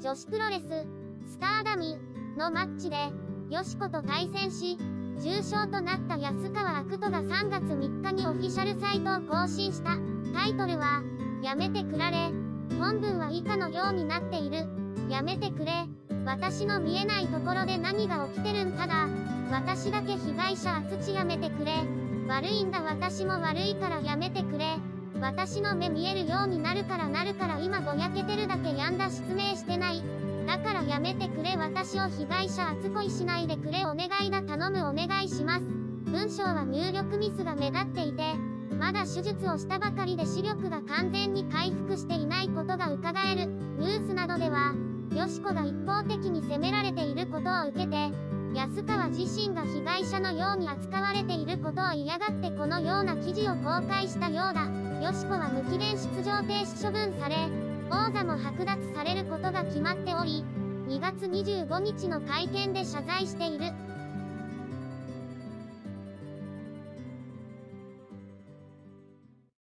女子プロレス、スターダミのマッチで、よしこと対戦し、重傷となった安川悪人が3月3日にオフィシャルサイトを更新した。タイトルは、やめてくられ。本文は以下のようになっている。やめてくれ。私の見えないところで何が起きてるんただ。私だけ被害者は土やめてくれ。悪いんだ私も悪いからやめてくれ。私の目見えるようになるからなるから今ぼやけてるだけやんだ失明して。からやめてくれ私を被害者扱いしないでくれお願いだ頼むお願いします。文章は入力ミスが目立っていて、まだ手術をしたばかりで視力が完全に回復していないことが伺える。ニュースなどでは、よしこが一方的に責められていることを受けて、安川自身が被害者のように扱われていることを嫌がってこのような記事を公開したようだ。よしこは無期限出場停止処分され、王座も剥奪されることが決まっており、2月25日の会見で謝罪している。